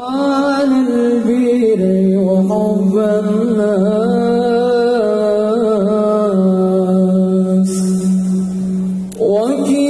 عن البير وحب الناس وكيل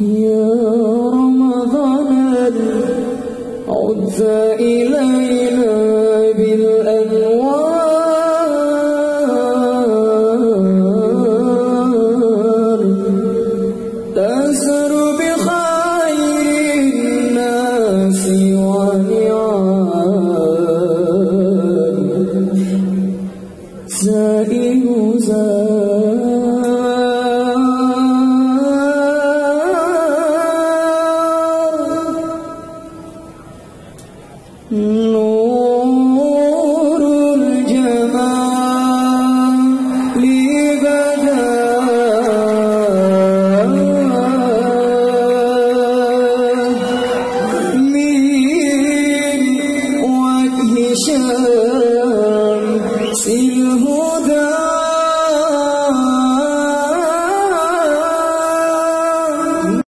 يا رمضان عد إلينا. شيء سله